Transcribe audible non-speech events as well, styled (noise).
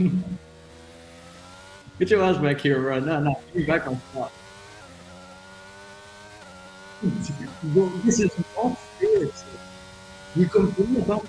(laughs) Get your ass back here bro. No, No, get me back on spot. (laughs) this is not fair. You complain about